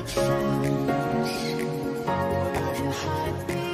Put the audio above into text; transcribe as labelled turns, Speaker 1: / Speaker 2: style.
Speaker 1: reflections of your heartbeat.